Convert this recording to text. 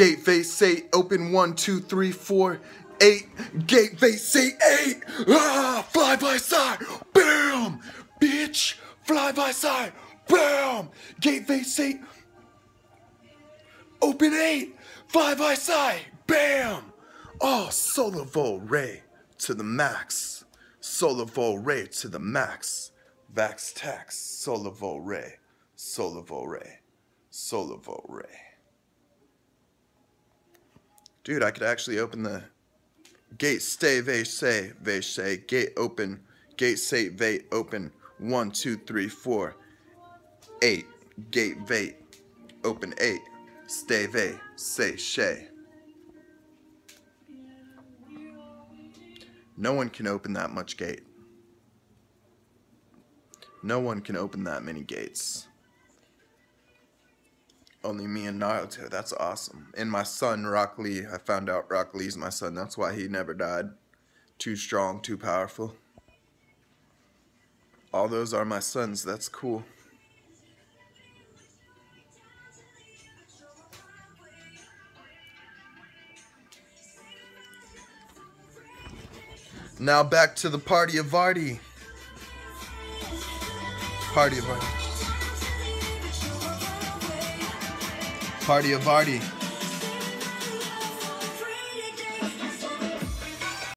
Gate face eight, open one, two, three, four, eight. Gate face eight, eight. Ah, fly by side, bam, bitch. Fly by side, bam. Gate face eight, open eight. Fly by side, bam. Oh, solar vol ray to the max. Solar vol ray to the max. Vax tax, solar vol ray, solar vol ray, solar vol ray. Dude, I could actually open the gate stay vase say vase say gate open gate say vate open one two three four eight gate vate open eight stay vay say shay. No one can open that much gate. No one can open that many gates. Only me and Naruto. That's awesome. And my son, Rock Lee. I found out Rock Lee's my son. That's why he never died. Too strong, too powerful. All those are my sons. That's cool. Now back to the party of Vardy. Party of Vardy. Party of Vardy.